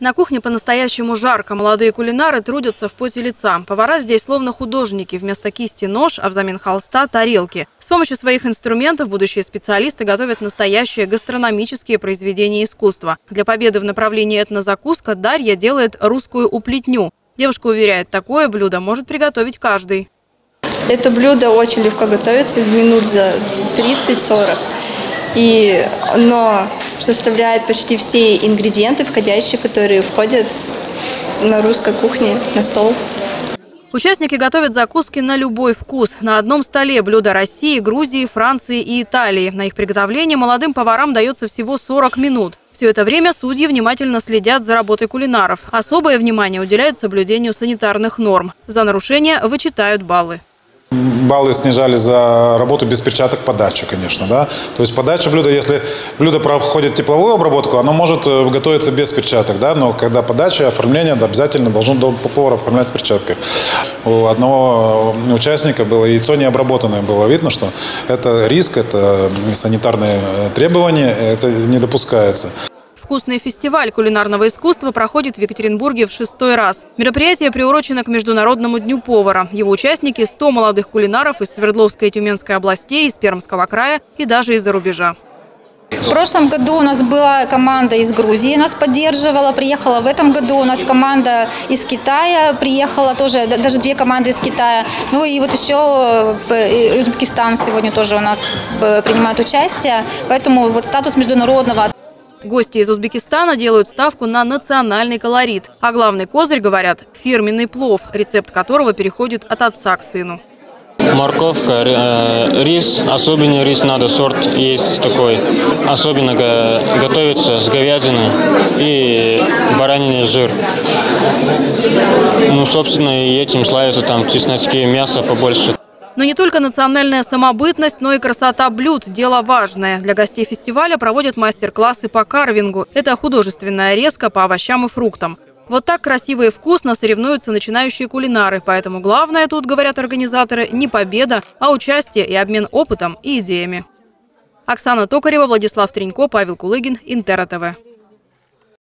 На кухне по-настоящему жарко. Молодые кулинары трудятся в поте лица. Повара здесь словно художники. Вместо кисти нож, а взамен холста – тарелки. С помощью своих инструментов будущие специалисты готовят настоящие гастрономические произведения искусства. Для победы в направлении этнозакуска Дарья делает русскую уплетню. Девушка уверяет, такое блюдо может приготовить каждый. Это блюдо очень легко готовится, минут за 30-40. И оно составляет почти все ингредиенты, входящие, которые входят на русской кухне на стол. Участники готовят закуски на любой вкус. На одном столе блюда России, Грузии, Франции и Италии. На их приготовление молодым поварам дается всего 40 минут. Все это время судьи внимательно следят за работой кулинаров. Особое внимание уделяют соблюдению санитарных норм. За нарушение вычитают баллы. Баллы снижали за работу без перчаток подачи, конечно, да. То есть подача блюда, если блюдо проходит тепловую обработку, оно может э, готовиться без перчаток, да, но когда подача, оформление обязательно должен повар оформлять в перчатках. У одного э, участника было яйцо необработанное, было видно, что это риск, это санитарные э, требования, это не допускается. Вкусный фестиваль кулинарного искусства проходит в Екатеринбурге в шестой раз. Мероприятие приурочено к Международному дню повара. Его участники – 100 молодых кулинаров из Свердловской и Тюменской областей, из Пермского края и даже из-за рубежа. В прошлом году у нас была команда из Грузии, нас поддерживала, приехала. В этом году у нас команда из Китая приехала, тоже даже две команды из Китая. Ну и вот еще э, Узбекистан сегодня тоже у нас э, принимает участие. Поэтому вот статус международного. Гости из Узбекистана делают ставку на национальный колорит. А главный козырь, говорят, фирменный плов, рецепт которого переходит от отца к сыну. Морковка, э, рис, особенный рис надо, сорт есть такой. Особенно готовится с говядиной и бараниной жир. Ну, собственно, и этим славится там чесночки, мясо побольше. Но не только национальная самобытность, но и красота блюд – дело важное. Для гостей фестиваля проводят мастер-классы по карвингу. Это художественная резка по овощам и фруктам. Вот так красиво и вкусно соревнуются начинающие кулинары. Поэтому главное тут, говорят организаторы, не победа, а участие и обмен опытом и идеями. Оксана Токарева, Владислав Тренько, Павел Кулыгин, Интера ТВ.